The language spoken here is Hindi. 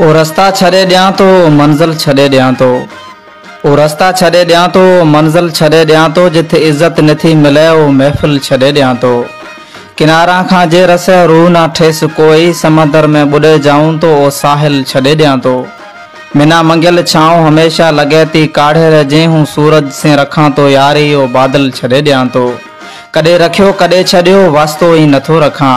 ओ रस्ता छॾे ॾियाँ थो मंज़िल छॾे ॾियाँ थो ओ रस्ता छॾे ॾियाँ थो मंज़िल छॾे ॾियाँ थो जिथे इज़त नथी मिले, ओ महफ़िल छॾे ॾियाँ थो किनारा खां जे रस रूह ना ठेस कोई, समंदर में ॿुॾे जाऊँ तो ओ साहिल छॾे ॾियाँ थो मिना मंगियल छांव हमेशा लॻे थी काढ़े रजे हूँ सूरज से रखां थो यारी, ओ बादल छॾे ॾियाँ थो कॾहिं रखियो, कॾहिं छॾियो वास्तो ई नथो रखां।